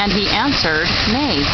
And he answered, Nay.